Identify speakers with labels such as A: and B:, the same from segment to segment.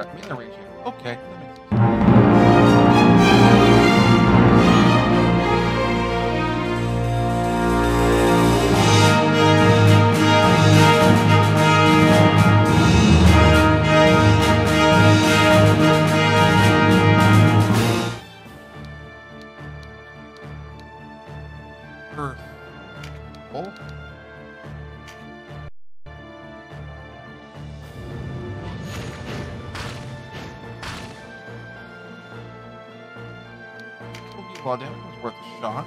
A: Right, melee range here. Okay. Earth. Oh. Well, damage was worth a shot.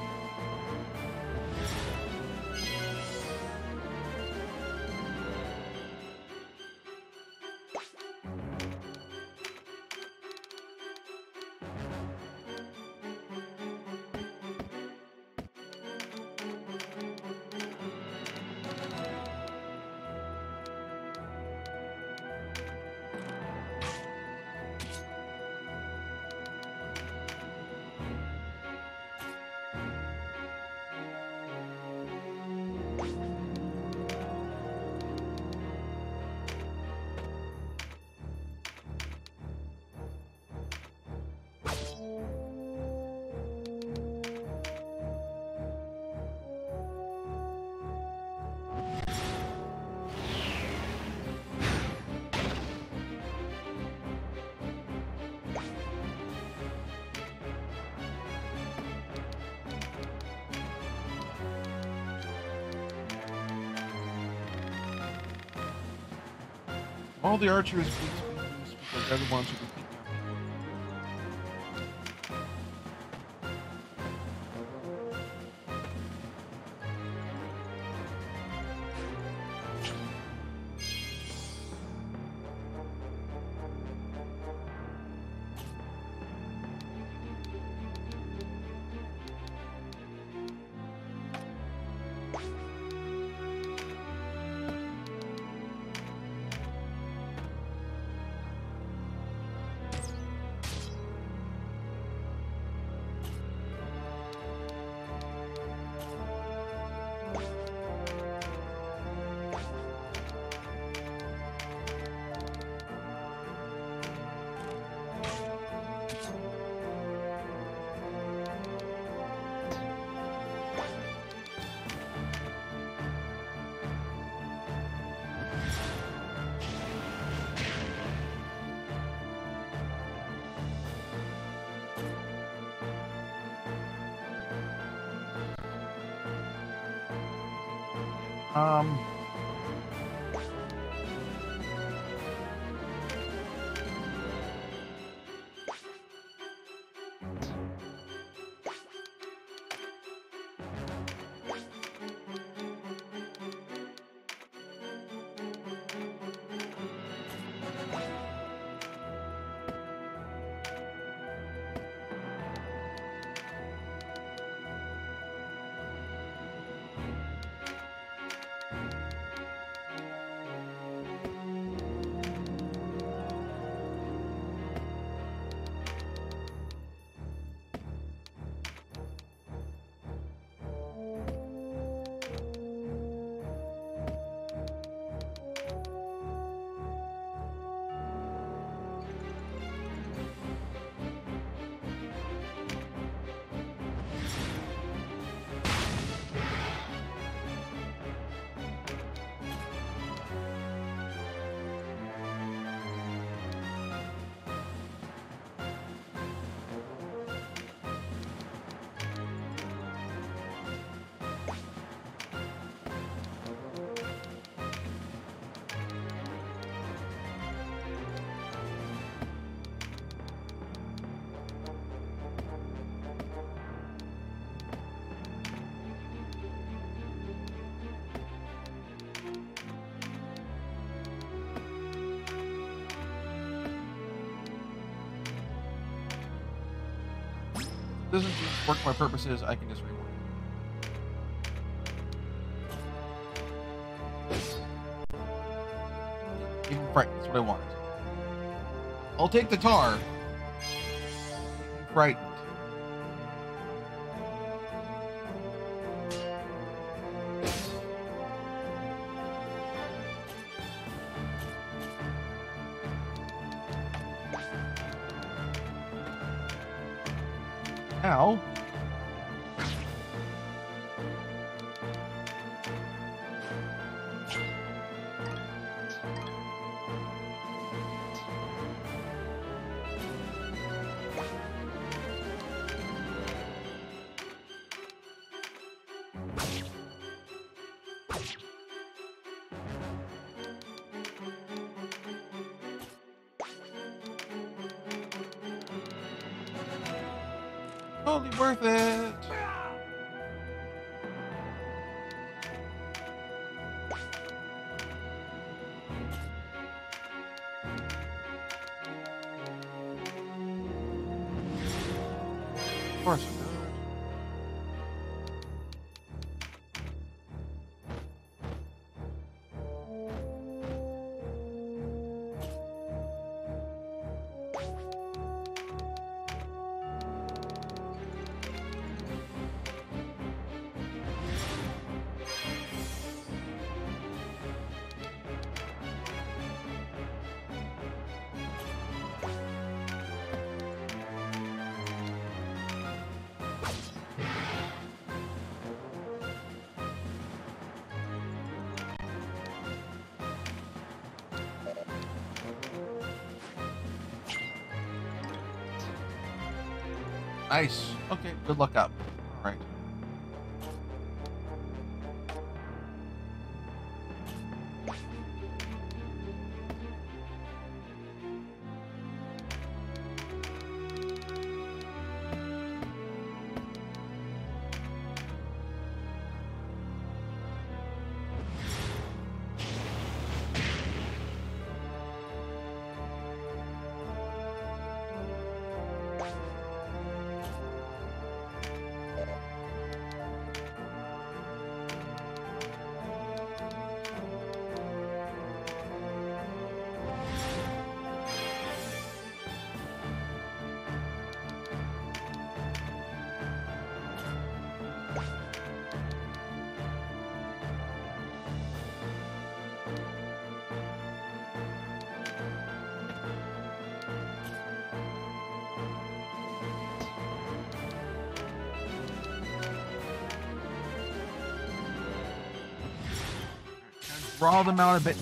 A: All the archers because Um. Doesn't work for my purposes, I can just rework. Even frightened, that's what I wanted. I'll take the tar. Frightened. Totally worth it. Of course Nice. Okay, good luck up. Draw them out a bit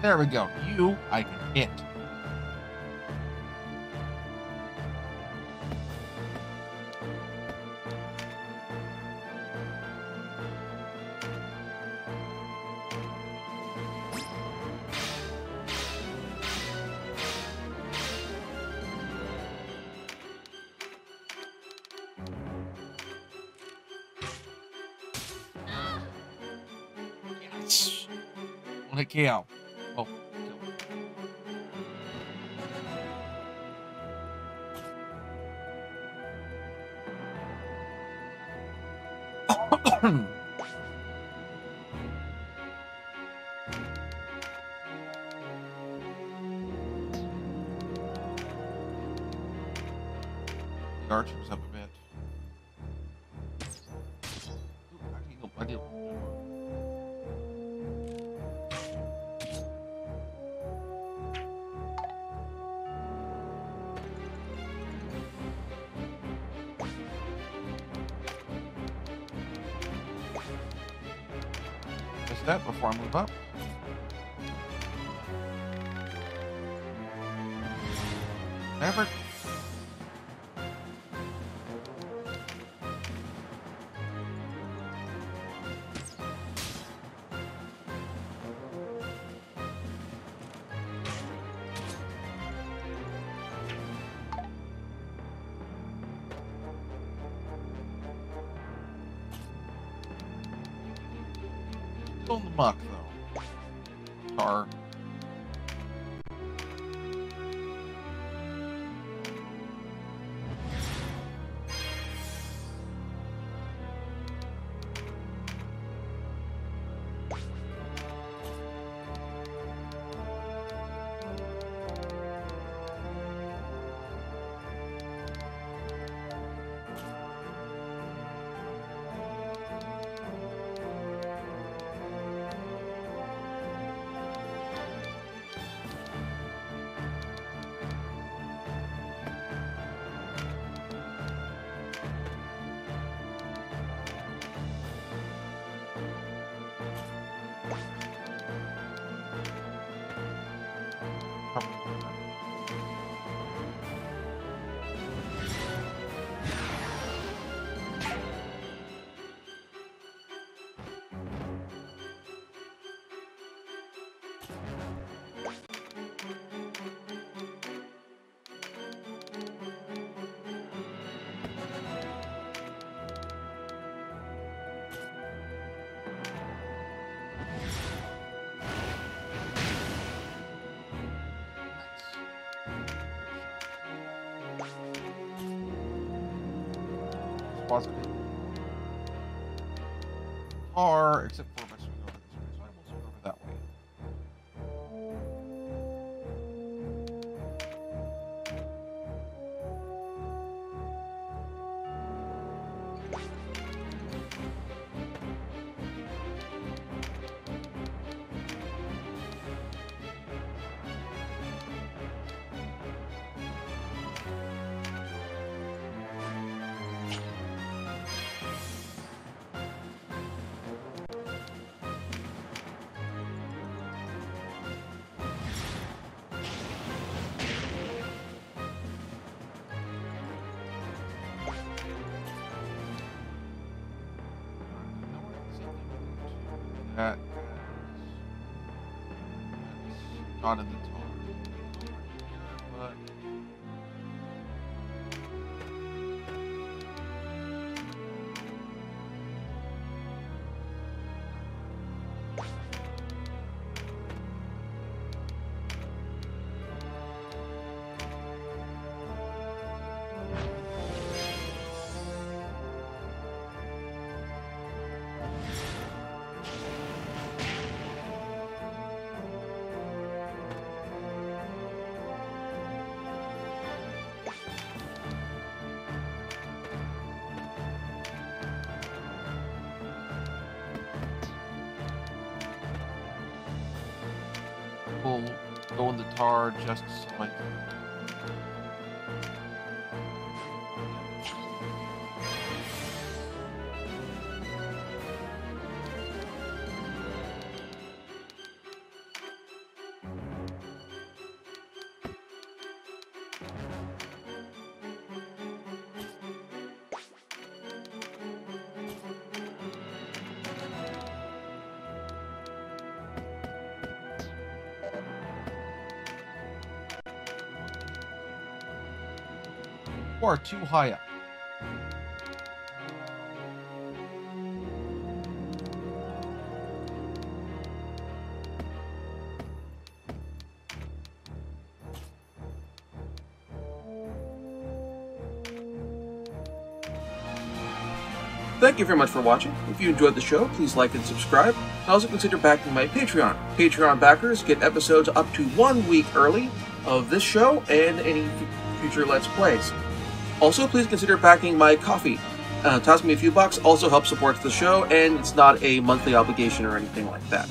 A: There we go. You, I can hit. Yes. Archers up that before I move up. Maverick. Still in the muck, though. Tar. Positive. Tar, except for my swing not in the tar. The tar just so You are too high up.
B: Thank you very much for watching. If you enjoyed the show, please like and subscribe. And also consider backing my Patreon. Patreon backers get episodes up to one week early of this show and any future Let's Plays. Also, please consider backing my Ko-Fi. Uh, toss me a few bucks also helps support the show, and it's not a monthly obligation or anything like that.